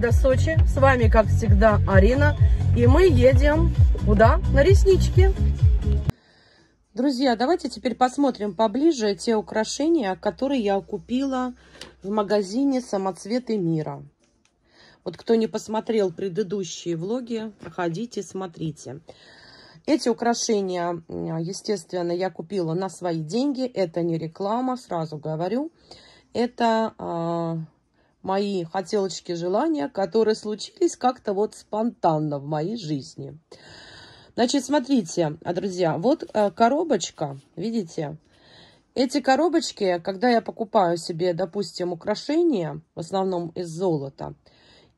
города Сочи. С вами, как всегда, Арина. И мы едем куда? На реснички. Друзья, давайте теперь посмотрим поближе те украшения, которые я купила в магазине «Самоцветы мира». Вот кто не посмотрел предыдущие влоги, проходите, смотрите. Эти украшения, естественно, я купила на свои деньги. Это не реклама, сразу говорю. Это э, мои хотелочки, желания, которые случились как-то вот спонтанно в моей жизни. Значит, смотрите, друзья, вот э, коробочка, видите? Эти коробочки, когда я покупаю себе, допустим, украшения, в основном из золота,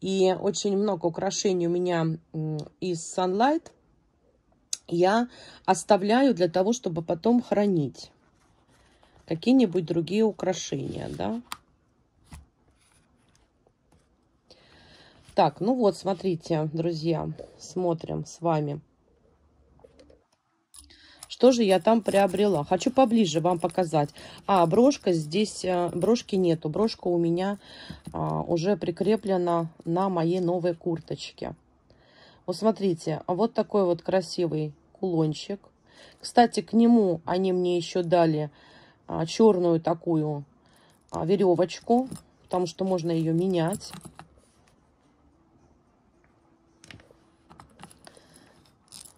и очень много украшений у меня из Sunlight, я оставляю для того, чтобы потом хранить какие-нибудь другие украшения, да. Так, ну вот, смотрите, друзья, смотрим с вами. Что же я там приобрела? Хочу поближе вам показать. А, брошка здесь, э, брошки нету. Брошка у меня а, уже прикреплена на моей новой курточке. Вот смотрите, вот такой вот красивый кулончик. Кстати, к нему они мне еще дали а, черную такую а, веревочку, потому что можно ее менять.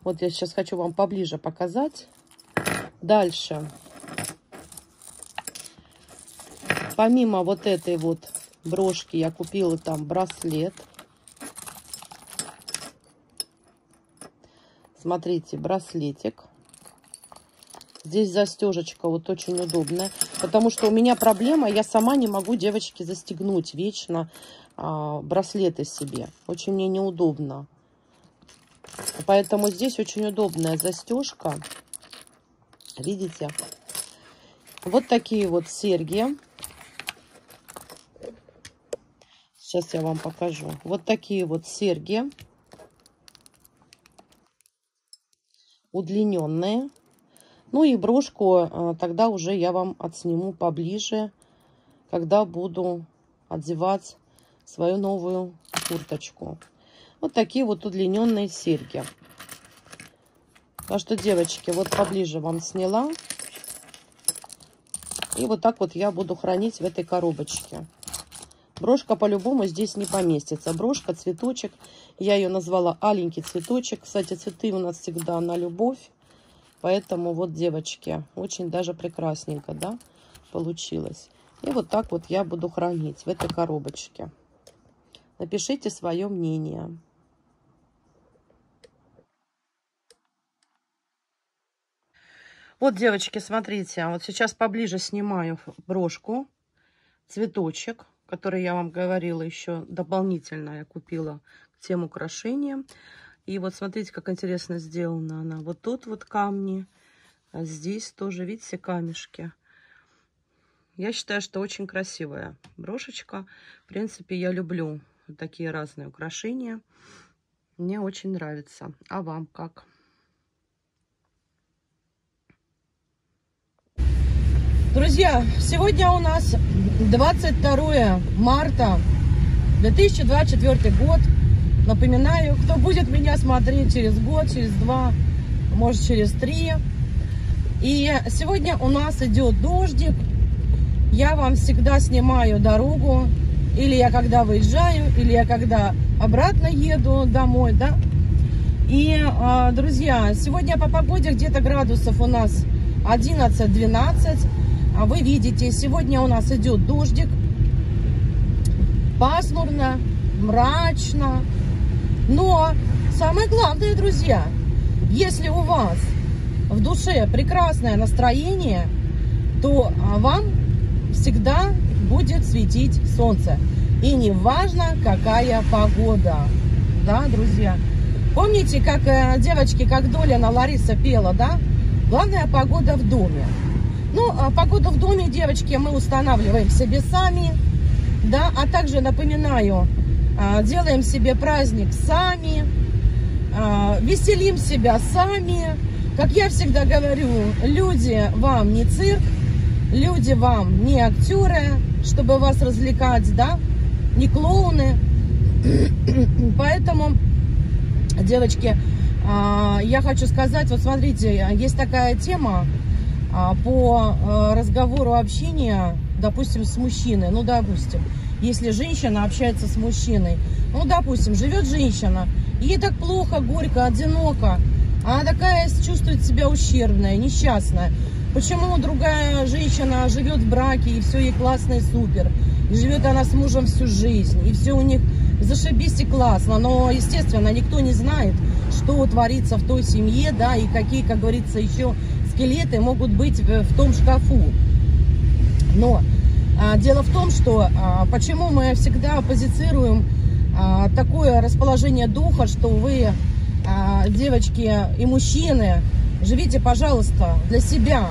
Вот я сейчас хочу вам поближе показать. Дальше. Помимо вот этой вот брошки, я купила там браслет. Смотрите, браслетик. Здесь застежечка вот очень удобная. Потому что у меня проблема, я сама не могу, девочки, застегнуть вечно а, браслеты себе. Очень мне неудобно. Поэтому здесь очень удобная застежка. Видите? Вот такие вот серьги. Сейчас я вам покажу. Вот такие вот серьги. Удлиненные. Ну и брошку а, тогда уже я вам отсниму поближе, когда буду одевать свою новую курточку. Вот такие вот удлиненные серьги. Так что, девочки, вот поближе вам сняла. И вот так вот я буду хранить в этой коробочке. Брошка по-любому здесь не поместится. Брошка, цветочек. Я ее назвала аленький цветочек. Кстати, цветы у нас всегда на любовь. Поэтому вот, девочки, очень даже прекрасненько, да, получилось. И вот так вот я буду хранить в этой коробочке. Напишите свое мнение. Вот, девочки, смотрите, вот сейчас поближе снимаю брошку, цветочек, который я вам говорила еще дополнительно я купила к тем украшениям. И вот смотрите, как интересно сделана она. Вот тут вот камни, а здесь тоже, видите, камешки. Я считаю, что очень красивая брошечка. В принципе, я люблю такие разные украшения. Мне очень нравится. А вам как? Друзья, сегодня у нас 22 марта 2024 год. Напоминаю, кто будет меня смотреть через год, через два, может через три. И сегодня у нас идет дождик. Я вам всегда снимаю дорогу. Или я когда выезжаю, или я когда обратно еду домой, да. И, а, друзья, сегодня по погоде где-то градусов у нас 11-12. А вы видите, сегодня у нас идет дождик. Пасмурно, мрачно, но самое главное, друзья, если у вас в душе прекрасное настроение, то вам всегда будет светить солнце. И не важно, какая погода. Да, друзья? Помните, как э, девочки, как Долина Лариса пела, да? Главная погода в доме. Ну, а погоду в доме, девочки, мы устанавливаем себе сами. Да, а также напоминаю, а, делаем себе праздник сами, а, веселим себя сами. Как я всегда говорю, люди вам не цирк, люди вам не актеры, чтобы вас развлекать, да, не клоуны. Поэтому, девочки, я хочу сказать, вот смотрите, есть такая тема по а, разговору общения, допустим, с мужчиной, ну, допустим, если женщина общается с мужчиной, ну, допустим, живет женщина, ей так плохо, горько, одиноко, она такая чувствует себя ущербная, несчастная. Почему другая женщина живет в браке, и все ей классно и супер, и живет она с мужем всю жизнь, и все у них зашибись и классно, но, естественно, никто не знает, что творится в той семье, да, и какие, как говорится, еще скелеты могут быть в том шкафу. Но а, дело в том, что а, почему мы всегда позицируем а, такое расположение духа, что вы, а, девочки и мужчины, живите, пожалуйста, для себя.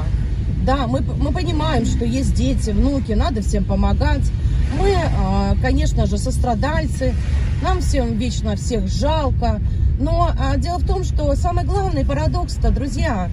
Да, мы, мы понимаем, что есть дети, внуки, надо всем помогать. Мы, а, конечно же, сострадальцы, нам всем вечно всех жалко. Но а, дело в том, что самый главный парадокс-то, друзья,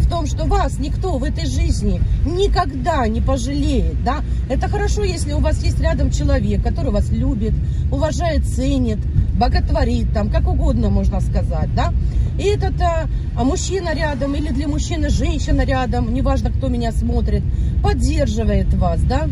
в том, что вас никто в этой жизни никогда не пожалеет, да. Это хорошо, если у вас есть рядом человек, который вас любит, уважает, ценит, боготворит, там, как угодно можно сказать, да. И этот а, а мужчина рядом или для мужчины женщина рядом, неважно, кто меня смотрит, поддерживает вас, да,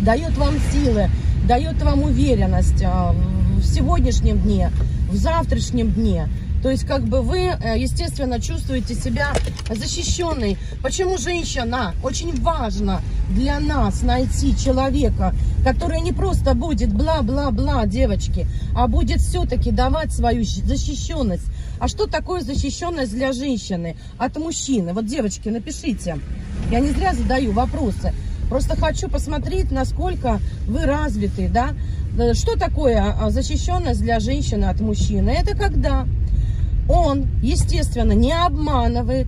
дает вам силы, дает вам уверенность а, в сегодняшнем дне, в завтрашнем дне. То есть, как бы вы, э, естественно, чувствуете себя защищенной. Почему женщина? Очень важно для нас найти человека, который не просто будет бла-бла-бла, девочки, а будет все-таки давать свою защищенность. А что такое защищенность для женщины от мужчины? Вот, девочки, напишите. Я не зря задаю вопросы. Просто хочу посмотреть, насколько вы развиты, да? Э, что такое а, защищенность для женщины от мужчины? Это когда он, естественно, не обманывает,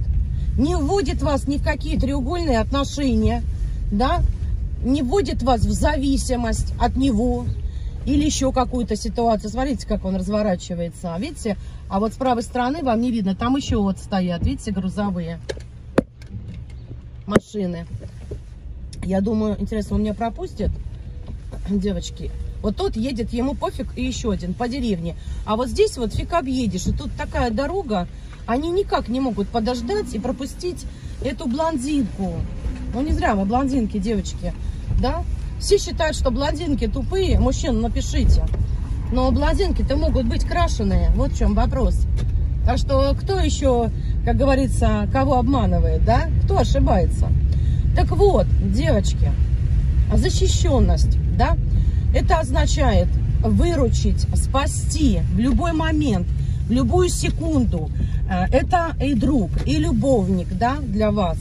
не вводит вас ни в какие треугольные отношения, да, не вводит вас в зависимость от него или еще какую-то ситуацию. Смотрите, как он разворачивается. Видите? А вот с правой стороны вам не видно. Там еще вот стоят, видите, грузовые машины. Я думаю, интересно, он меня пропустит, девочки? Вот тот едет, ему пофиг, и еще один по деревне. А вот здесь вот фиг объедешь. И тут такая дорога, они никак не могут подождать и пропустить эту блондинку. Ну, не зря вы блондинки, девочки, да? Все считают, что блондинки тупые. Мужчин, напишите. Но блондинки-то могут быть крашеные. Вот в чем вопрос. Так что кто еще, как говорится, кого обманывает, да? Кто ошибается? Так вот, девочки, защищенность, да? Это означает выручить, спасти в любой момент, в любую секунду. Э, это и друг, и любовник, да, для вас.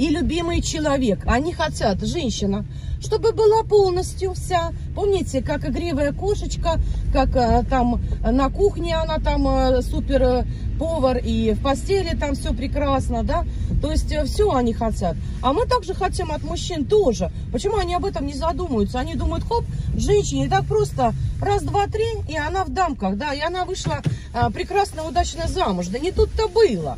И любимый человек. Они хотят, женщина, чтобы была полностью вся. Помните, как игривая кошечка, как э, там на кухне она там э, супер повар, и в постели там все прекрасно, да? То есть э, все они хотят. А мы также хотим от мужчин тоже. Почему они об этом не задумываются? Они думают, хоп, женщине так просто раз, два, три, и она в дамках, да, и она вышла а, прекрасно, удачно замуж. Да не тут-то было.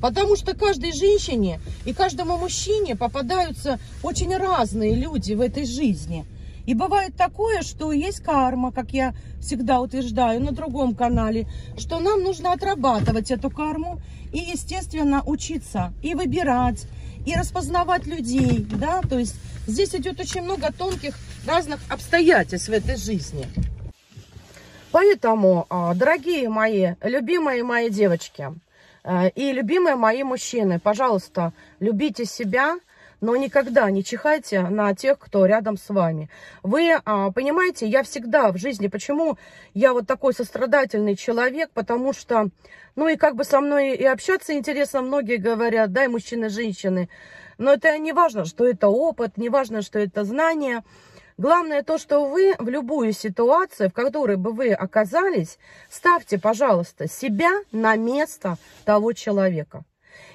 Потому что каждой женщине и каждому мужчине попадаются очень разные люди в этой жизни. И бывает такое, что есть карма, как я всегда утверждаю на другом канале, что нам нужно отрабатывать эту карму и, естественно, учиться и выбирать, и распознавать людей, да, то есть здесь идет очень много тонких разных обстоятельств в этой жизни. Поэтому, а, дорогие мои, любимые мои девочки и любимые мои мужчины, пожалуйста, любите себя, но никогда не чихайте на тех, кто рядом с вами. Вы а, понимаете, я всегда в жизни, почему я вот такой сострадательный человек, потому что, ну и как бы со мной и общаться интересно, многие говорят, да, мужчины, женщины, но это не важно, что это опыт, не важно, что это знание. Главное то, что вы в любую ситуацию, в которой бы вы оказались, ставьте, пожалуйста, себя на место того человека.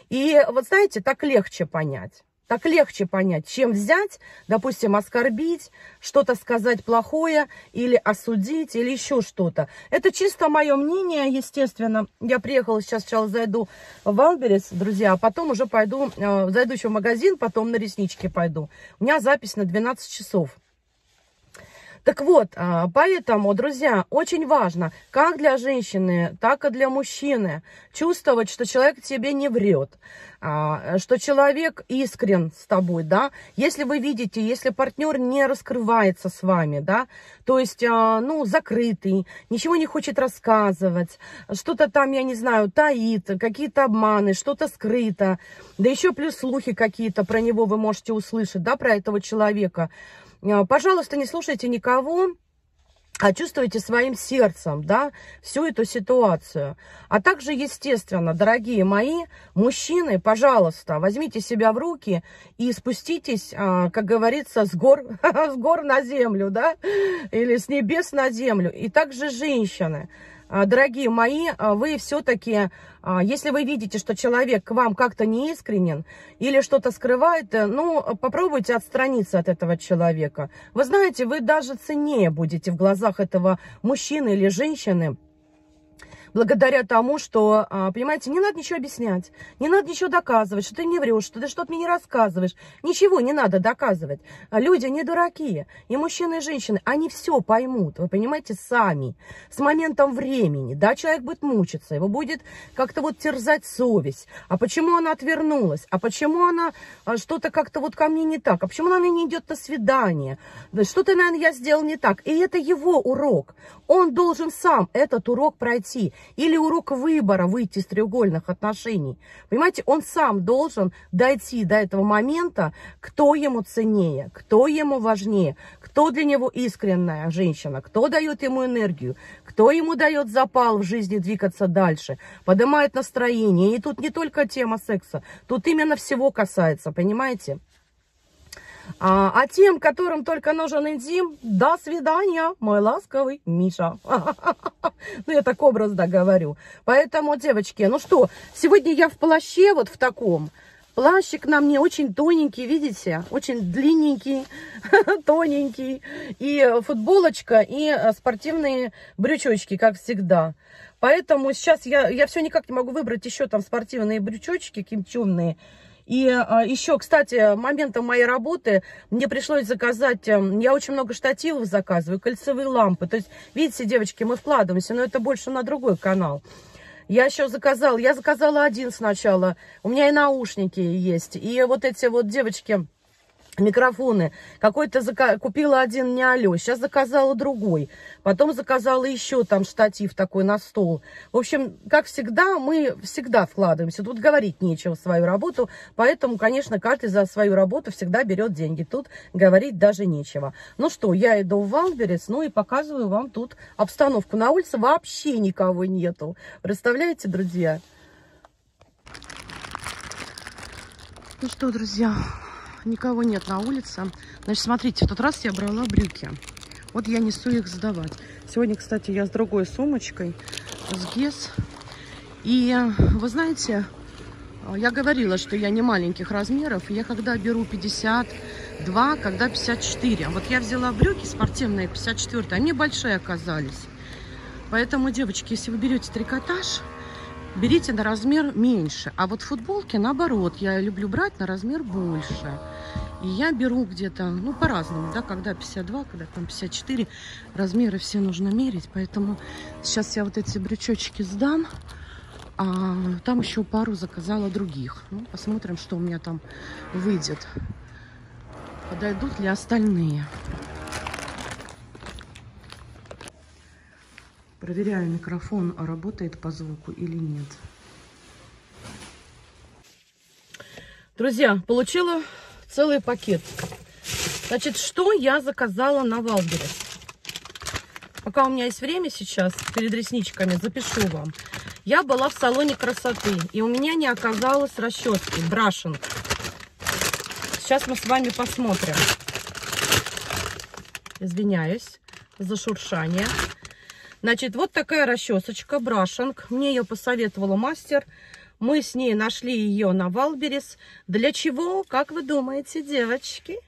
И вот знаете, так легче понять так легче понять, чем взять, допустим, оскорбить, что-то сказать плохое или осудить, или еще что-то. Это чисто мое мнение, естественно. Я приехала сейчас, сначала зайду в Алберес, друзья, а потом уже пойду, э, зайду еще в магазин, потом на реснички пойду. У меня запись на 12 часов. Так вот, а, поэтому, друзья, очень важно, как для женщины, так и для мужчины, чувствовать, что человек тебе не врет, а, что человек искрен с тобой, да, если вы видите, если партнер не раскрывается с вами, да, то есть, а, ну, закрытый, ничего не хочет рассказывать, что-то там, я не знаю, таит, какие-то обманы, что-то скрыто, да еще плюс слухи какие-то про него вы можете услышать, да, про этого человека, пожалуйста, не слушайте никого, а чувствуете своим сердцем, да, всю эту ситуацию. А также, естественно, дорогие мои мужчины, пожалуйста, возьмите себя в руки и спуститесь, а, как говорится, с гор, с гор на землю, да, или с небес на землю. И также женщины, а, дорогие мои, а, вы все-таки, а, если вы видите, что человек к вам как-то неискренен или что-то скрывает, э, ну, попробуйте отстраниться от этого человека. Вы знаете, вы даже ценнее будете в глазах этого мужчины или женщины, благодаря тому, что, а, понимаете, не надо ничего объяснять, не надо ничего доказывать, что ты не врешь, что ты что-то мне не рассказываешь. Ничего не надо доказывать. А люди не дураки. И мужчины, и женщины, они все поймут, вы понимаете, сами. С моментом времени, да, человек будет мучиться, его будет как-то вот терзать совесть. А почему она отвернулась? А почему она а, что-то как-то вот ко мне не так? А почему она не идет на свидание? Да что-то, наверное, я сделал не так. И это его урок. Он должен сам этот урок пройти. Или урок выбора выйти из треугольных отношений. Понимаете, он сам должен дойти до этого момента, кто ему ценнее, кто ему важнее, кто для него искренняя женщина, кто дает ему энергию, кто ему дает запал в жизни двигаться дальше, поднимает настроение. И тут не только тема секса, тут именно всего касается, понимаете? А, а тем, которым только нужен интим, до свидания, мой ласковый Миша. Ну, я так образно говорю. Поэтому, девочки, ну что, сегодня я в плаще вот в таком. Плащик на мне очень тоненький, видите? Очень длинненький, тоненький. И футболочка, и э, спортивные брючочки, как всегда. Поэтому сейчас я, я все никак не могу выбрать еще там спортивные брючочки, темные. И а, еще, кстати, моментом моей работы мне пришлось заказать, эм, я очень много штативов заказываю, кольцевые лампы. То есть, видите, девочки, мы вкладываемся, но это больше на другой канал. Я еще заказала, я заказала один сначала, у меня и наушники есть, и вот эти вот девочки микрофоны. Какой-то зака... купила один не алё, сейчас заказала другой. Потом заказала еще там штатив такой на стол. В общем, как всегда, мы всегда вкладываемся. Тут говорить нечего свою работу, поэтому, конечно, каждый за свою работу всегда берет деньги. Тут говорить даже нечего. Ну что, я иду в Wildberries, ну и показываю вам тут обстановку. На улице вообще никого нету. Представляете, друзья? Ну что, друзья, никого нет на улице. Значит, смотрите, в тот раз я брала брюки. Вот я несу их сдавать. Сегодня, кстати, я с другой сумочкой, с Guess. И вы знаете, я говорила, что я не маленьких размеров. Я когда беру 52, когда 54. Вот я взяла брюки спортивные 54, они большие оказались. Поэтому, девочки, если вы берете трикотаж, берите на размер меньше. А вот футболки, наоборот, я люблю брать на размер больше. И я беру где-то, ну, по-разному, да, когда 52, когда там 54, размеры все нужно мерить. Поэтому сейчас я вот эти брючочки сдам. А там еще пару заказала других. Ну, посмотрим, что у меня там выйдет. Подойдут ли остальные. Проверяю, микрофон работает по звуку или нет. Друзья, получила целый пакет. Значит, что я заказала на Валбере? Пока у меня есть время сейчас, перед ресничками, запишу вам. Я была в салоне красоты, и у меня не оказалось расчески, брашинг. Сейчас мы с вами посмотрим. Извиняюсь за шуршание. Значит, вот такая расчесочка, брашинг. Мне ее посоветовала мастер. Мы с ней нашли ее на Wildberries. Для чего, как вы думаете, девочки?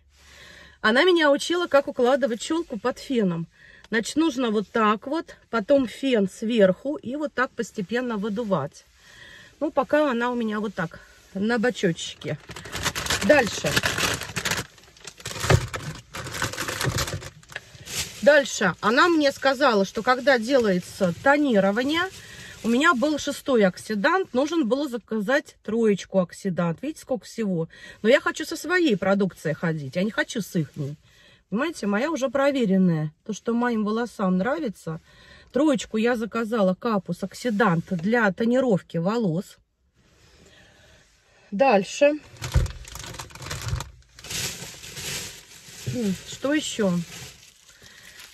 Она меня учила, как укладывать челку под феном. Значит, нужно вот так вот, потом фен сверху и вот так постепенно выдувать. Ну, пока она у меня вот так, на бочочке. Дальше. Дальше. Она мне сказала, что когда делается тонирование, у меня был шестой оксидант, нужен было заказать троечку оксидант. Видите, сколько всего? Но я хочу со своей продукцией ходить, я не хочу с их. Понимаете, моя уже проверенная. То, что моим волосам нравится. Троечку я заказала капус оксидант для тонировки волос. Дальше. Что еще?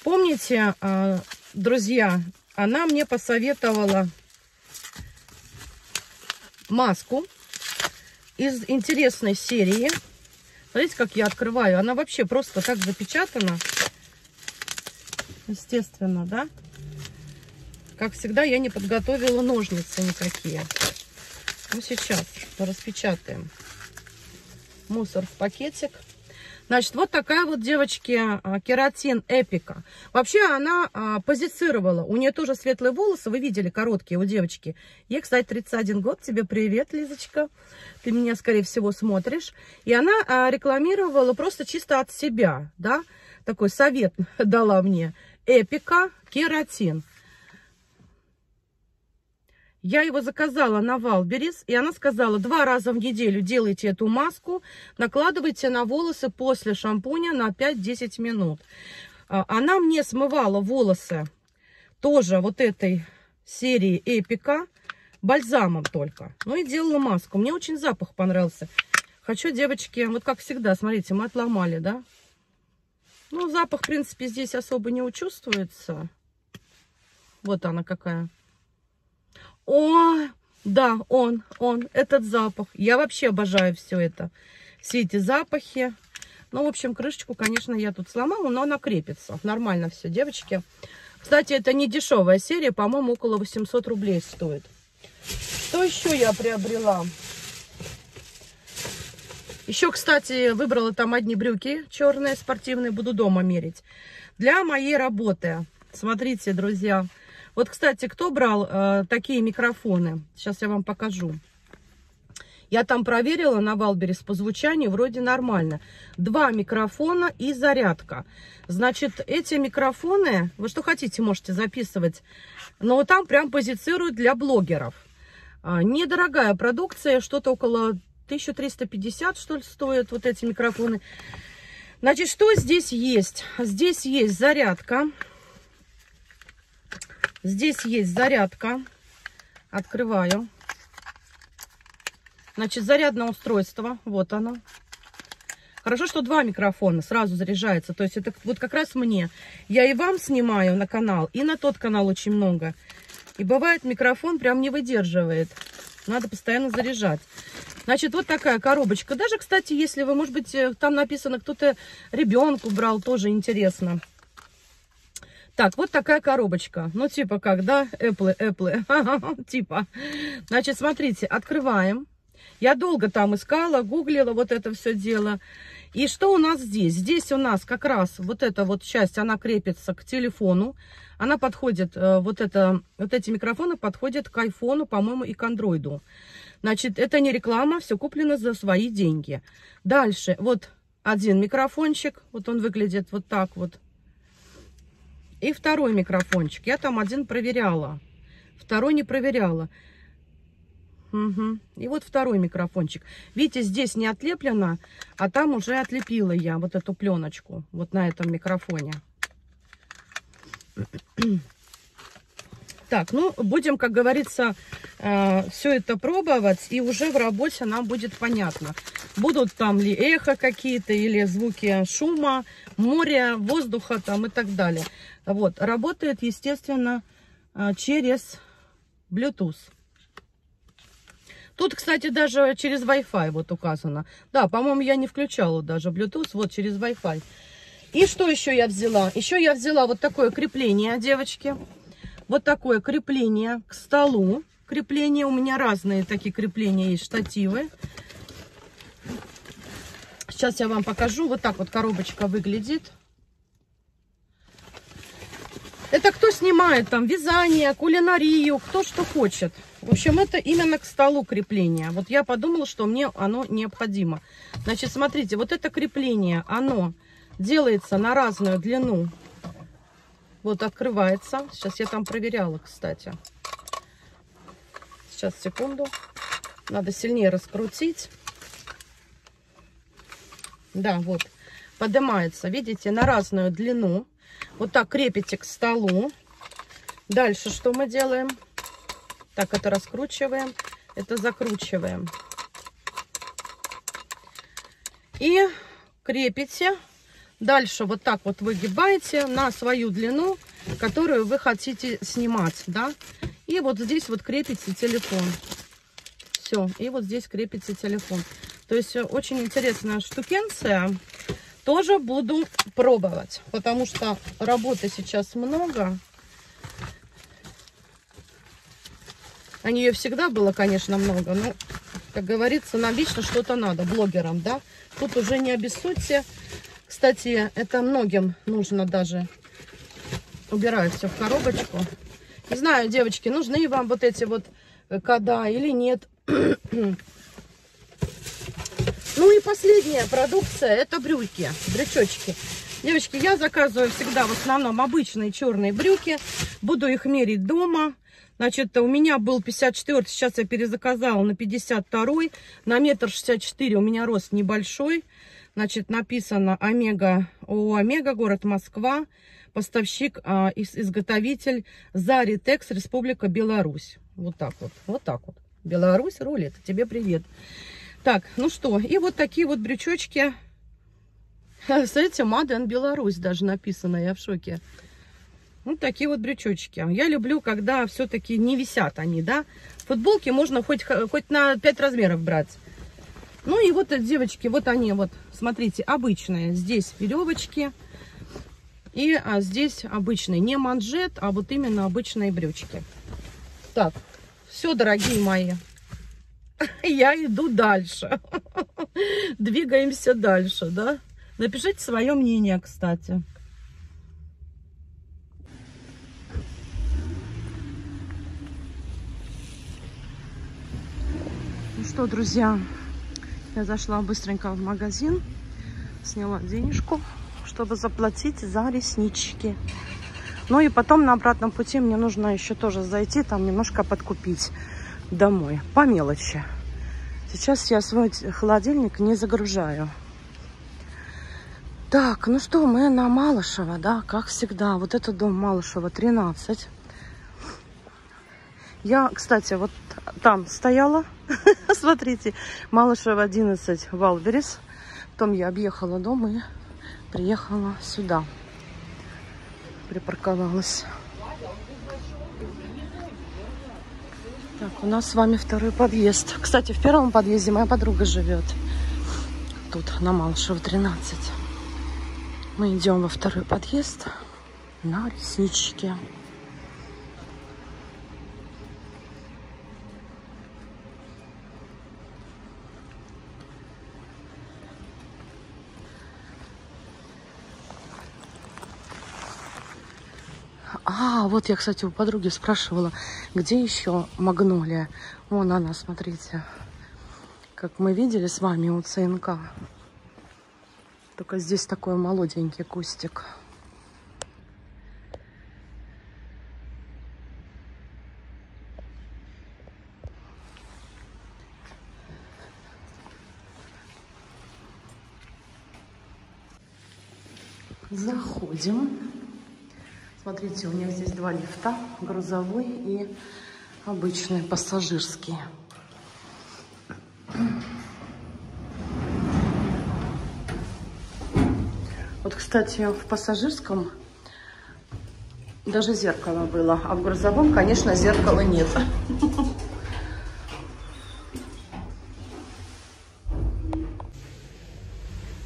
Помните, а, друзья, она мне посоветовала маску из интересной серии. Смотрите, как я открываю. Она вообще просто так запечатана. Естественно, да? Как всегда, я не подготовила ножницы никакие. Ну, сейчас распечатаем. Мусор в пакетик. Значит, вот такая вот, девочки, а, кератин Эпика. Вообще она а, позицировала, у нее тоже светлые волосы, вы видели, короткие у девочки. Ей, кстати, 31 год, тебе привет, Лизочка. Ты меня, скорее всего, смотришь. И она а, рекламировала просто чисто от себя, да, такой совет дала мне. Эпика кератин. Я его заказала на Валберис, и она сказала, два раза в неделю делайте эту маску, накладывайте на волосы после шампуня на 5-10 минут. А, она мне смывала волосы тоже вот этой серии Эпика, бальзамом только. Ну и делала маску. Мне очень запах понравился. Хочу, девочки, вот как всегда, смотрите, мы отломали, да? Ну, запах, в принципе, здесь особо не учувствуется. Вот она какая. О, да, он, он, этот запах. Я вообще обожаю все это. Все эти запахи. Ну, в общем, крышечку, конечно, я тут сломала, но она крепится. Нормально все, девочки. Кстати, это не дешевая серия, по-моему, около 800 рублей стоит. Что еще я приобрела? Еще, кстати, выбрала там одни брюки черные, спортивные, буду дома мерить. Для моей работы. Смотрите, друзья, вот, кстати, кто брал э, такие микрофоны? Сейчас я вам покажу. Я там проверила на Wildberries по звучанию, вроде нормально. Два микрофона и зарядка. Значит, эти микрофоны, вы что хотите, можете записывать, но там прям позицируют для блогеров. А, недорогая продукция, что-то около 1350, что ли, стоят вот эти микрофоны. Значит, что здесь есть? Здесь есть зарядка. Здесь есть зарядка. Открываю. Значит, зарядное устройство. Вот оно. Хорошо, что два микрофона сразу заряжается. То есть это вот как раз мне. Я и вам снимаю на канал, и на тот канал очень много. И бывает, микрофон прям не выдерживает. Надо постоянно заряжать. Значит, вот такая коробочка. Даже, кстати, если вы, может быть, э, там написано, кто-то ребенку брал, тоже интересно. Так, вот такая коробочка. Ну, типа как, да? Apple, Apple. типа. Значит, смотрите, открываем. Я долго там искала, гуглила вот это все дело. И что у нас здесь? Здесь у нас как раз вот эта вот часть, она крепится к телефону. Она подходит, э, вот, это, вот эти микрофоны подходят к айфону, по-моему, и к андроиду. Значит, это не реклама, все куплено за свои деньги. Дальше, вот один микрофончик, вот он выглядит вот так вот. И второй микрофончик. Я там один проверяла. Второй не проверяла. Угу. И вот второй микрофончик. Видите, здесь не отлеплено, а там уже отлепила я вот эту пленочку. Вот на этом микрофоне. Так, ну, будем, как говорится, э, все это пробовать, и уже в работе нам будет понятно, будут там ли эхо какие-то, или звуки шума, моря, воздуха там и так далее. Вот, работает, естественно, э, через Bluetooth. Тут, кстати, даже через Wi-Fi вот указано. Да, по-моему, я не включала даже Bluetooth, вот через Wi-Fi. И что еще я взяла? Еще я взяла вот такое крепление, девочки вот такое крепление к столу. Крепления у меня разные такие крепления есть, штативы. Сейчас я вам покажу. Вот так вот коробочка выглядит. Это кто снимает там вязание, кулинарию, кто что хочет. В общем, это именно к столу крепление. Вот я подумала, что мне оно необходимо. Значит, смотрите, вот это крепление, оно делается на разную длину Вот открывается. Сейчас я там проверяла, кстати. Сейчас, секунду. Надо сильнее раскрутить. Да, вот. Поднимается, видите, на разную длину. Вот так крепите к столу. Дальше что мы делаем? Так, это раскручиваем, это закручиваем. И крепите. Дальше вот так вот выгибаете на свою длину, которую вы хотите снимать, да. И вот здесь вот крепите телефон. Все, и вот здесь крепится телефон. То есть э, очень интересная штукенция. Тоже буду пробовать, потому что работы сейчас много. А нее всегда было, конечно, много. Но, как говорится, нам вечно что-то надо, блогерам, да. Тут уже не обессудьте. Кстати, это многим нужно даже убирать все в коробочку. Не знаю, девочки, нужны вам вот эти вот э, кода или нет. Ну и последняя продукция, это брюки, брючочки. Девочки, я заказываю всегда в основном обычные черные брюки. Буду их мерить дома. Значит, у меня был 54, сейчас я перезаказала на 52, на метр 64 у меня рост небольшой. Значит, написано Омега, о Омега, город Москва, поставщик, а, изготовитель Заритекс, Республика Беларусь. Вот так вот, вот так вот. Беларусь рулит, тебе привет. Так, ну что, и вот такие вот брючочки. Смотрите, Маден Беларусь даже написано, я в шоке. Вот такие вот брючочки. Я люблю, когда все-таки не висят они, да. Футболки можно хоть, хоть на 5 размеров брать. Ну и вот, девочки, вот они вот, смотрите, обычные. Здесь веревочки. И а здесь обычные, не манжет, а вот именно обычные брючки. Так, все, дорогие мои. Я иду дальше. Двигаемся дальше, да. Напишите свое мнение, кстати. Ну что, друзья, я зашла быстренько в магазин, сняла денежку, чтобы заплатить за реснички. Ну и потом на обратном пути мне нужно еще тоже зайти, там немножко подкупить домой, по мелочи. Сейчас я свой холодильник не загружаю. Так, ну что, мы на Малышева, да, как всегда. Вот это дом Малышева, 13. Я, кстати, вот там стояла, смотрите, Малышева 11, Валберис. Потом я объехала дом и приехала сюда. Припарковалась. Так, у нас с вами второй подъезд. Кстати, в первом подъезде моя подруга живет. Тут, на Малышева, 13. Мы идем во второй подъезд на реснички. А, вот я, кстати, у подруги спрашивала, где еще магнолия. Вон она, смотрите. Как мы видели с вами у ЦНК. Только здесь такой молоденький кустик. Заходим. Смотрите, у них здесь два лифта, грузовой и обычный, пассажирский. Вот, кстати, в пассажирском даже зеркало было, а в грузовом, конечно, зеркала нет.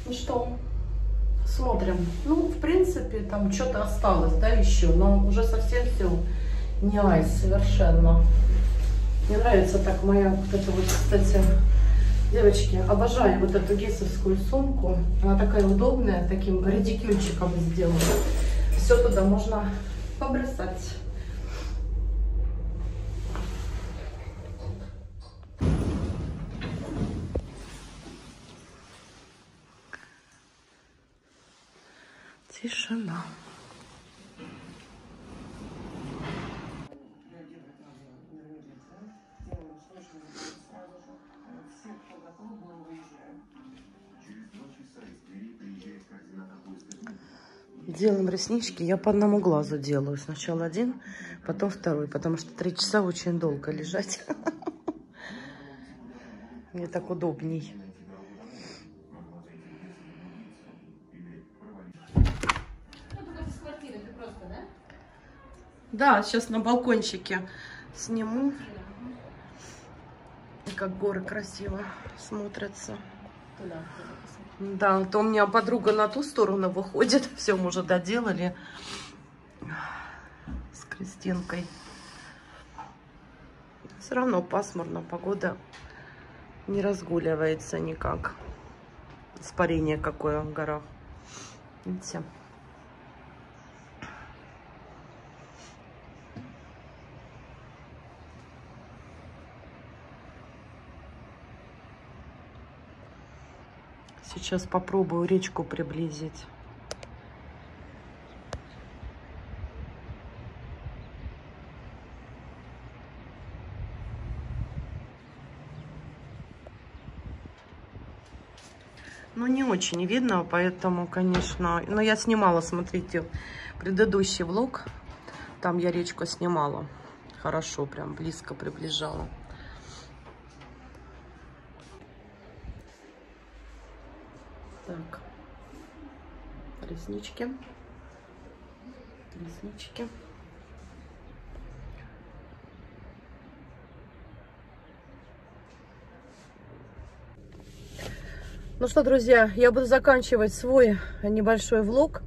Ну что, Смотрим. Ну, в принципе, там что-то еще, но уже совсем все не айс совершенно. Мне нравится так моя, вот эта вот, кстати, девочки, обожаю вот эту гейсовскую сумку. Она такая удобная, таким редикюльчиком сделана. Все туда можно побросать. Делаем реснички. Я по одному глазу делаю. Сначала один, потом второй. Потому что три часа очень долго лежать. Мне так удобней. Да, сейчас на балкончике сниму. И как горы красиво смотрятся. Да, то у меня подруга на ту сторону выходит. Все, мы уже доделали с Кристинкой. Все равно пасмурно, погода не разгуливается никак. Испарение какое в горах. Видите? Сейчас попробую речку приблизить. Ну, не очень видно, поэтому, конечно... Но я снимала, смотрите, предыдущий влог. Там я речку снимала. Хорошо, прям близко приближала. Так, реснички, реснички. Ну что, друзья, я буду заканчивать свой небольшой влог.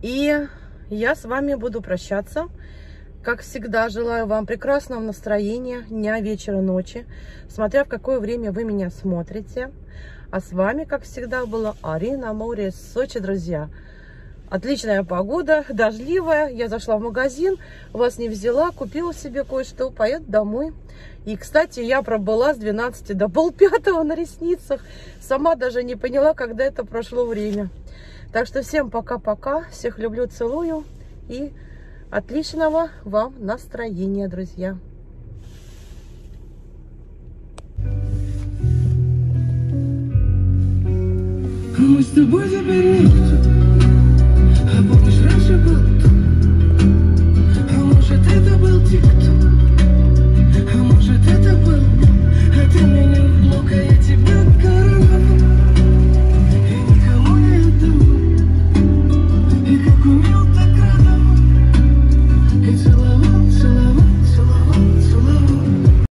И я с вами буду прощаться. Как всегда, желаю вам прекрасного настроения, дня, вечера, ночи, смотря в какое время вы меня смотрите. А с вами, как всегда, была Арина Море из Сочи, друзья. Отличная погода, дождливая. Я зашла в магазин, вас не взяла, купила себе кое-что, поеду домой. И, кстати, я пробыла с 12 до полпятого на ресницах. Сама даже не поняла, когда это прошло время. Так что всем пока-пока. Всех люблю, целую. И отличного вам настроения, друзья. мы с тобой заберем. А помнишь, раньше был, а может это был тик-ток?